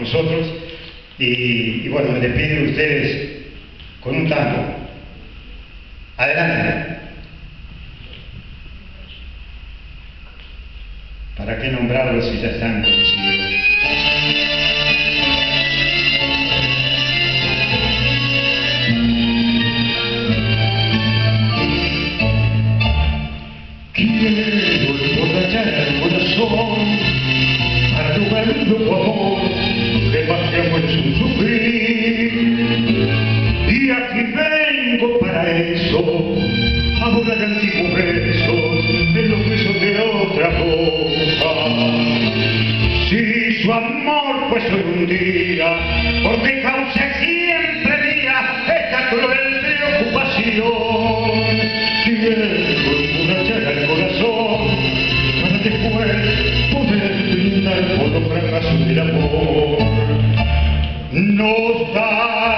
nosotros y, bueno, me despido de ustedes con un tango. Adelante. ¿Para qué nombrarlos si ya están solo un día porque causa siempre mía esta cruel preocupación quiero emborrachar al corazón para después poder brindar por los fracasos del amor. Nostalgia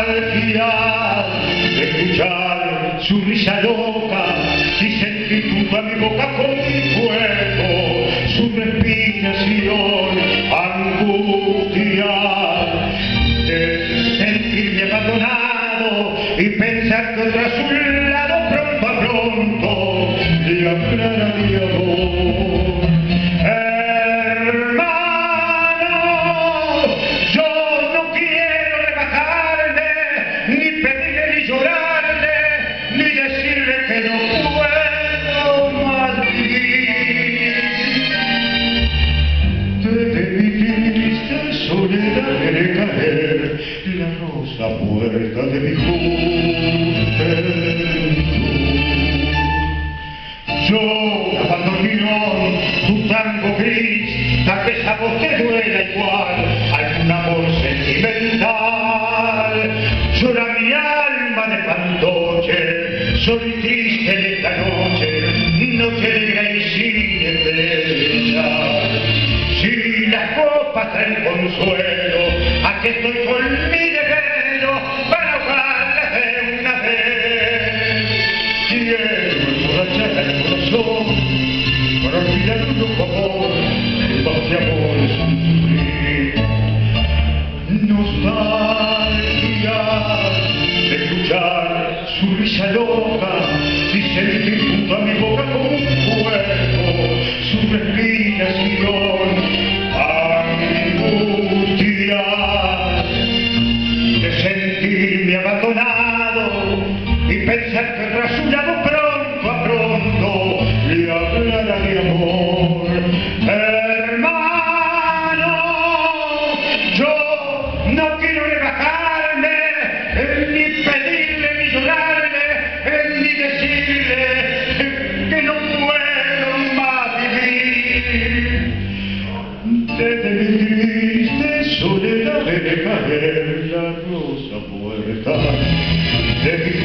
de escuchar su risa loca y sentir junto a mi boca con fuego su respiración y pensar que tras un lado pronto a pronto le hablará mi amor. Hermano, yo no quiero rebajarle, ni pedirle ni llorarle, ni decirle que no puedo más vivir. Desde mi triste soledad veré caer la rosa puerta de mi juventud. Yo, abandonón, tu tango gris, tal vez a vos te duela igual algún amor sentimental. Llora mi alma de fantoche, soy triste en esta noche, noche negra y sin estrellas. Si las copas traen consuelo, Nostalgia de escuchar su risa loca y sentir junto a mi boca como un fuego su respiración. De caer la rosa muerta de